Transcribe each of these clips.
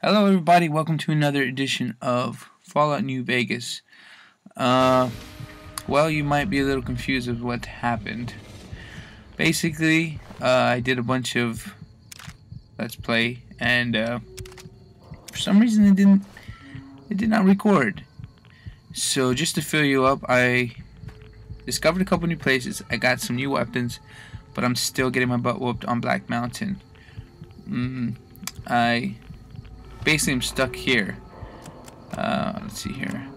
Hello, everybody. Welcome to another edition of Fallout New Vegas. Uh, well, you might be a little confused of what happened. Basically, uh, I did a bunch of Let's Play, and uh, for some reason it didn't. It did not record. So just to fill you up, I discovered a couple new places. I got some new weapons, but I'm still getting my butt whooped on Black Mountain. Mm, I basically I'm stuck here. Uh, let's see here.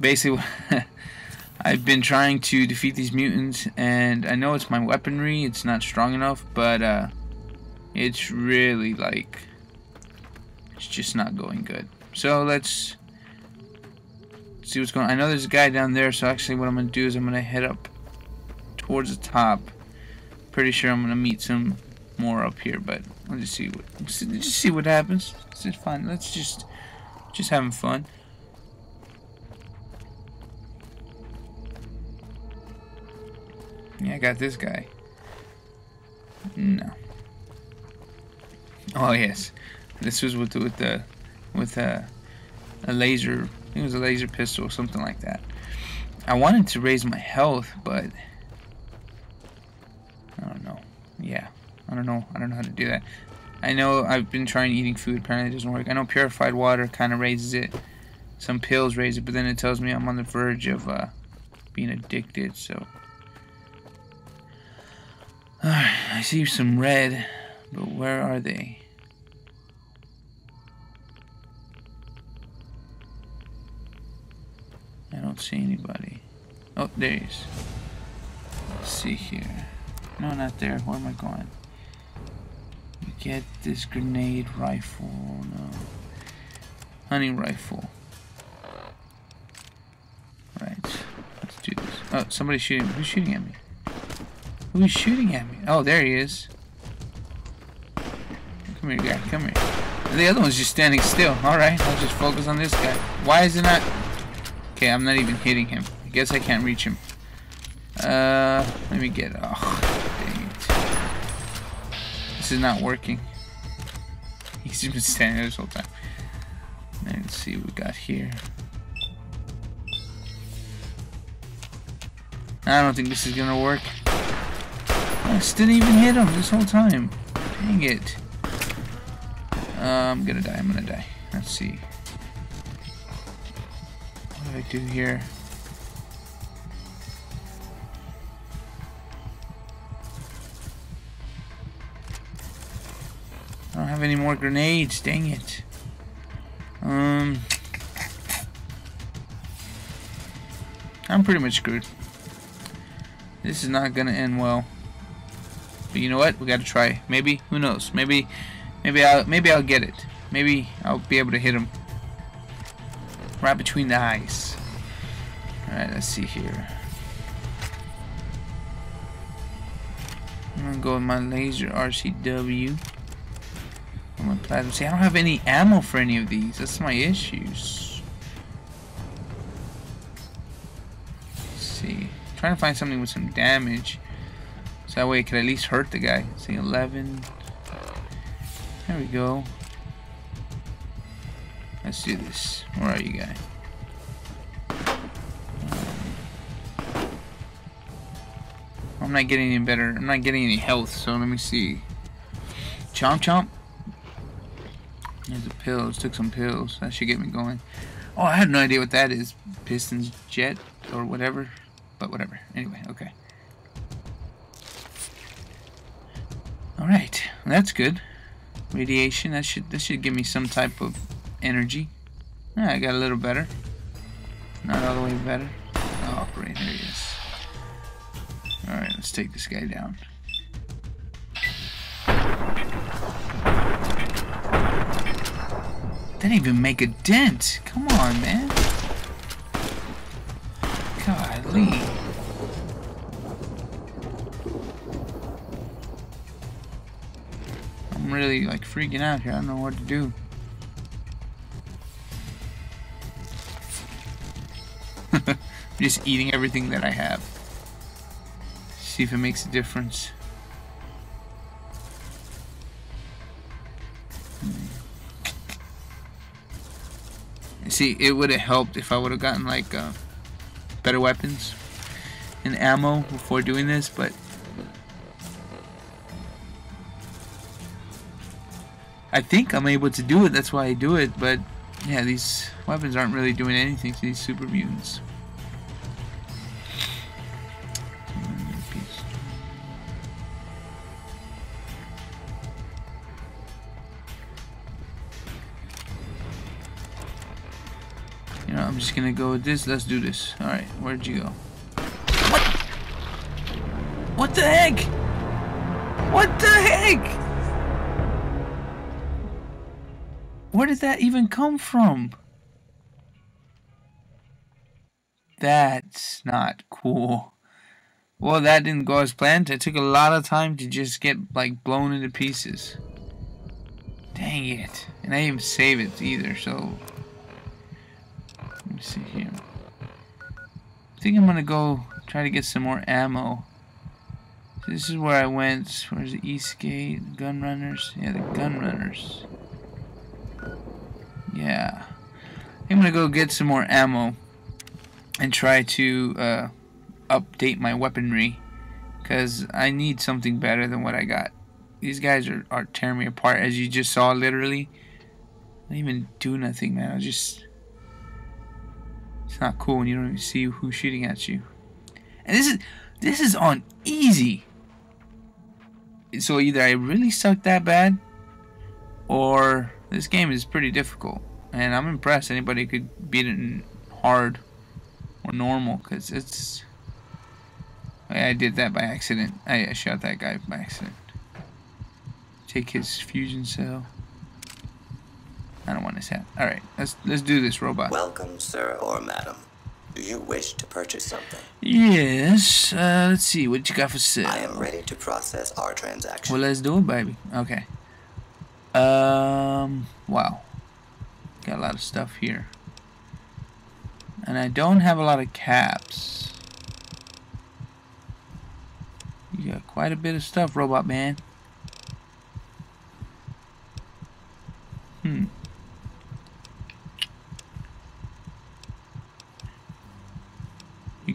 Basically, I've been trying to defeat these mutants, and I know it's my weaponry. It's not strong enough, but uh, it's really like it's just not going good. So let's see what's going on. I know there's a guy down there, so actually what I'm going to do is I'm going to head up towards the top. Pretty sure I'm going to meet some more up here, but let's just see what just see what happens. Just fun. Let's just just having fun. Yeah, I got this guy. No. Oh yes, this was with the, with the with a a laser. It was a laser pistol or something like that. I wanted to raise my health, but I don't know. Yeah, I don't know. I don't know how to do that. I know I've been trying eating food. Apparently, it doesn't work. I know purified water kind of raises it. Some pills raise it, but then it tells me I'm on the verge of uh, being addicted. So I see some red, but where are they? Don't see anybody. Oh, there he is. Let's see here. No, not there. Where am I going? Get this grenade rifle. No. Hunting rifle. Right. Let's do this. Oh, somebody's shooting. Who's shooting at me? Who's shooting at me? Oh, there he is. Come here, guy. Come here. The other one's just standing still. Alright, I'll just focus on this guy. Why is it not... Okay, I'm not even hitting him. I guess I can't reach him. Uh, let me get... Oh, dang it. this is not working. He's been standing there this whole time. Let's see what we got here. I don't think this is gonna work. I still didn't even hit him this whole time. Dang it. Uh, I'm gonna die, I'm gonna die. Let's see. I do here? I don't have any more grenades, dang it. Um, I'm pretty much screwed. This is not gonna end well. But you know what? We gotta try. Maybe, who knows? Maybe, maybe I'll, maybe I'll get it. Maybe I'll be able to hit him right between the eyes. All right, let's see here. I'm gonna go with my laser RCW my plasma. See, I don't have any ammo for any of these. That's my issues. Let's see. I'm trying to find something with some damage. So that way it could at least hurt the guy. See, 11. There we go. Let's do this. Where are you, guy? Um, I'm not getting any better. I'm not getting any health, so let me see. Chomp chomp. There's the pills. Took some pills. That should get me going. Oh, I have no idea what that is. Pistons jet or whatever. But whatever. Anyway, okay. Alright. that's good. Radiation. That should that should give me some type of energy. Yeah, I got a little better. Not all the way better. Oh, great. There he is. Alright, let's take this guy down. Didn't even make a dent. Come on, man. Golly. I'm really like freaking out here. I don't know what to do. Just eating everything that I have. See if it makes a difference. See, it would have helped if I would have gotten like uh, better weapons and ammo before doing this, but I think I'm able to do it. That's why I do it. But yeah, these weapons aren't really doing anything to these super mutants. Gonna go with this. Let's do this. Alright, where'd you go? What? What the heck? What the heck? Where did that even come from? That's not cool. Well, that didn't go as planned. It took a lot of time to just get, like, blown into pieces. Dang it. And I didn't save it either, so... Me see here. I think I'm gonna go try to get some more ammo. This is where I went. Where's the Eastgate? Gun runners? Yeah, the gun runners. Yeah. I'm gonna go get some more ammo and try to uh, update my weaponry because I need something better than what I got. These guys are, are tearing me apart as you just saw literally. I didn't even do nothing man. I was just it's not cool when you don't even see who's shooting at you. And this is this is on easy. So either I really suck that bad or this game is pretty difficult. And I'm impressed anybody could beat it in hard or normal because it's I did that by accident. I shot that guy by accident. Take his fusion cell. I don't want his hat. All right, let's let's do this, robot. Welcome, sir or madam. Do you wish to purchase something? Yes. Uh, let's see what you got for sale. I am ready to process our transaction. Well, let's do it, baby. Okay. Um. Wow. Got a lot of stuff here. And I don't have a lot of caps. You got quite a bit of stuff, Robot Man. Hmm.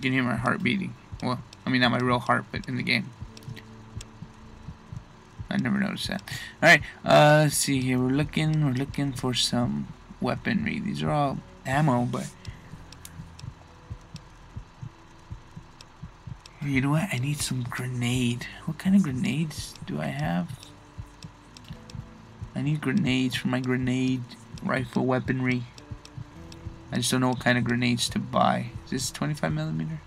Can hear my heart beating. Well, I mean, not my real heart, but in the game. I never noticed that. Alright, uh, let's see here. We're looking, we're looking for some weaponry. These are all ammo, but... You know what? I need some grenade. What kind of grenades do I have? I need grenades for my grenade rifle weaponry. I just don't know what kind of grenades to buy. Is this 25 millimeter?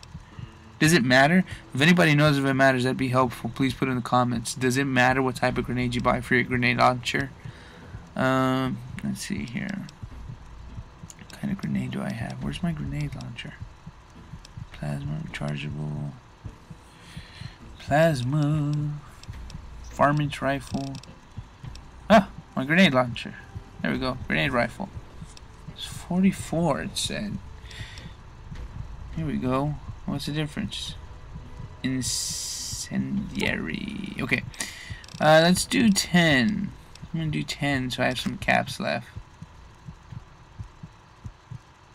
Does it matter? If anybody knows if it matters, that'd be helpful. Please put in the comments. Does it matter what type of grenade you buy for your grenade launcher? Um, let's see here. What kind of grenade do I have? Where's my grenade launcher? Plasma rechargeable. Plasma. Varmint rifle. Ah, my grenade launcher. There we go. Grenade rifle. It's 44, it said. Here we go. What's the difference? Incendiary. Okay. Uh, let's do 10. I'm gonna do 10 so I have some caps left.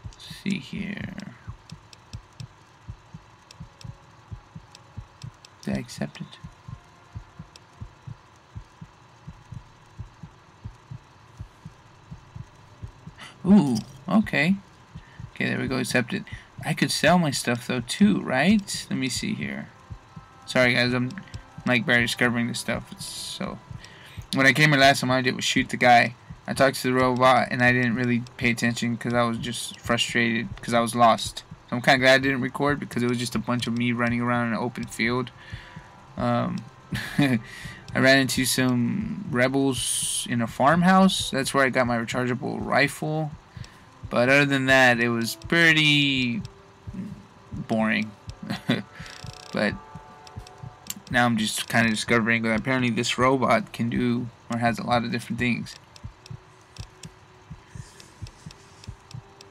Let's see here. Did I accept it? Ooh, okay. Okay, there we go, accept it. I could sell my stuff though too, right? Let me see here. Sorry guys, I'm like barely discovering this stuff. It's so when I came here last time, all I did was shoot the guy. I talked to the robot and I didn't really pay attention because I was just frustrated because I was lost. So I'm kind of glad I didn't record because it was just a bunch of me running around in an open field. Um, I ran into some rebels in a farmhouse. That's where I got my rechargeable rifle. But other than that, it was pretty boring. but now I'm just kind of discovering that apparently this robot can do or has a lot of different things.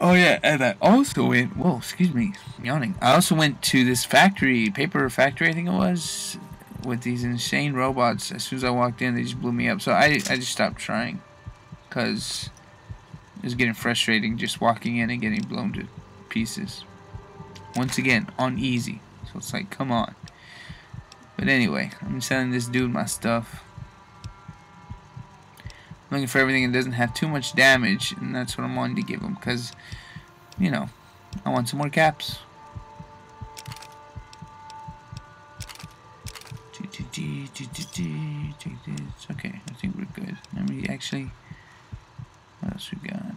Oh yeah, and I also went. Whoa, excuse me, yawning. I also went to this factory, paper factory, I think it was, with these insane robots. As soon as I walked in, they just blew me up. So I, I just stopped trying, cause it was getting frustrating just walking in and getting blown to pieces. Once again, on easy. So it's like, come on. But anyway, I'm selling this dude my stuff. I'm looking for everything that doesn't have too much damage, and that's what I'm wanting to give him, because, you know, I want some more caps. Okay, I think we're good. Let me actually. What else we got?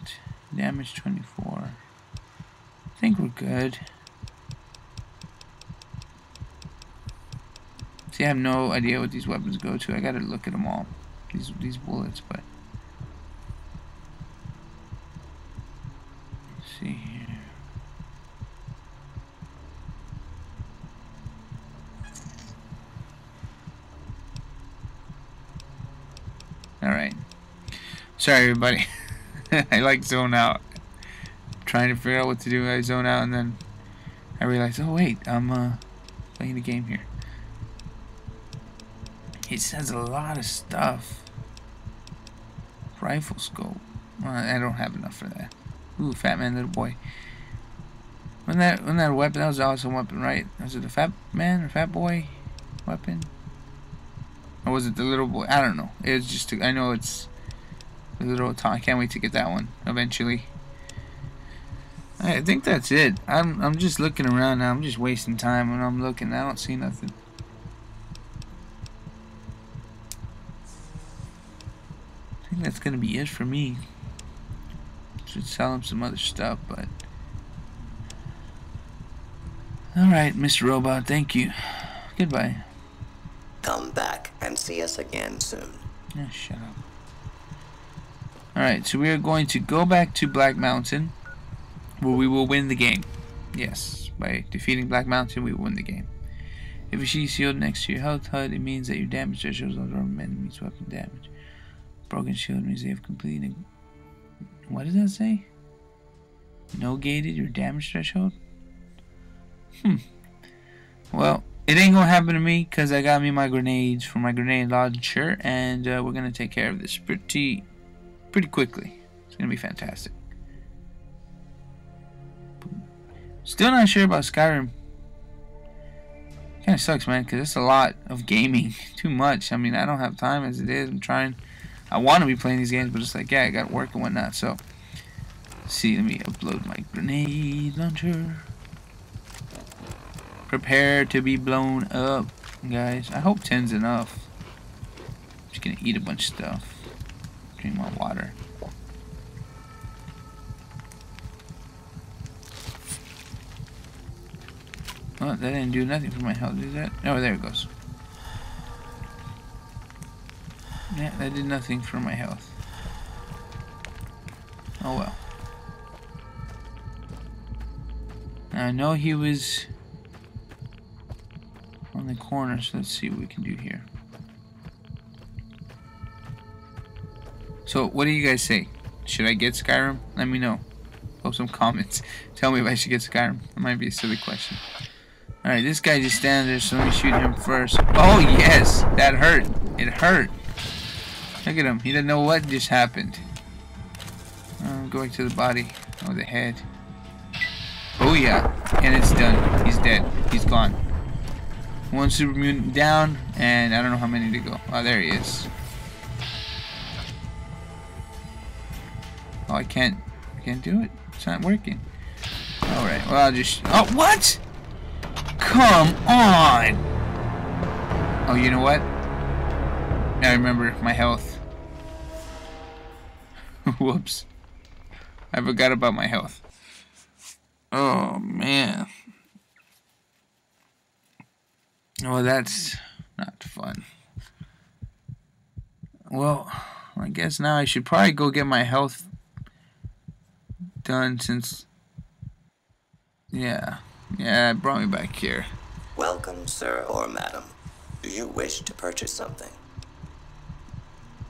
Damage 24. I think we're good. See, I have no idea what these weapons go to. I gotta look at them all. These these bullets, but Let's see here. All right. Sorry, everybody. I like zone out. trying to figure out what to do. I zone out, and then I realize, oh wait, I'm uh, playing the game here. It says a lot of stuff. Rifle scope. Well, I don't have enough for that. Ooh, fat man, little boy. Wasn't that, wasn't that weapon? That was an awesome weapon, right? Was it a fat man or fat boy weapon? Or was it the little boy? I don't know. It's just, I know it's little, I can't wait to get that one eventually. I think that's it. I'm, I'm just looking around now. I'm just wasting time when I'm looking. I don't see nothing. I think that's gonna be it for me. Should sell him some other stuff, but Alright, Mr. Robot, thank you. Goodbye. Come back and see us again soon. Yeah, shut up. Alright, so we are going to go back to Black Mountain where we will win the game. Yes, by defeating Black Mountain, we will win the game. If you see shield next to your health HUD, it means that your damage threshold is over enemy's weapon damage. Broken shield means they have completed. What does that say? No gated your damage threshold? Hmm. Well, it ain't gonna happen to me because I got me my grenades from my grenade launcher, and uh, we're gonna take care of this pretty, pretty quickly. It's gonna be fantastic. Still not sure about Skyrim. Kind of sucks, man, because it's a lot of gaming. Too much. I mean, I don't have time as it is. I'm trying. I want to be playing these games, but it's like, yeah, I got work and whatnot. So, see, let me upload my grenade launcher. Prepare to be blown up, guys. I hope 10's enough. I'm just gonna eat a bunch of stuff. More water. Oh, that didn't do nothing for my health, did that? Oh, there it goes. Yeah, that did nothing for my health. Oh well. I know he was on the corner, so let's see what we can do here. So, what do you guys say? Should I get Skyrim? Let me know. Post some comments. Tell me if I should get Skyrim. That might be a silly question. Alright, this guy just stands there, so let me shoot him first. Oh, yes! That hurt. It hurt. Look at him. He didn't know what just happened. Um, I'm going to the body. Oh, the head. Oh, yeah. And it's done. He's dead. He's gone. One super mutant down, and I don't know how many to go. Oh, there he is. Oh, I can't. I can't do it. It's not working. Alright, well, I'll just... Oh, what? Come on! Oh, you know what? I remember my health. Whoops. I forgot about my health. Oh, man. Well, that's not fun. Well, I guess now I should probably go get my health since... Yeah. Yeah, it brought me back here. Welcome, sir or madam. Do you wish to purchase something?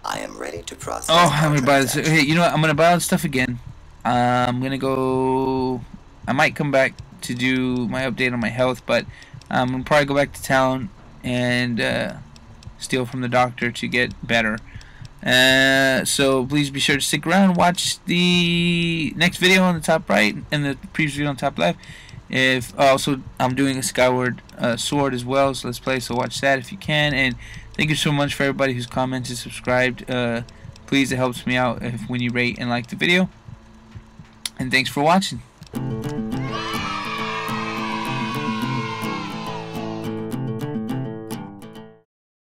I am ready to process. Oh, I'm gonna buy this. Hey, you know what? I'm gonna buy all this stuff again. Uh, I'm gonna go. I might come back to do my update on my health, but I'm gonna probably go back to town and uh, steal from the doctor to get better. Uh, so please be sure to stick around. Watch the next video on the top right and the previous video on top left. If also I'm doing a Skyward uh, Sword as well, so let's play. So watch that if you can. And thank you so much for everybody who's commented, subscribed. Uh, please, it helps me out if when you rate and like the video. And thanks for watching.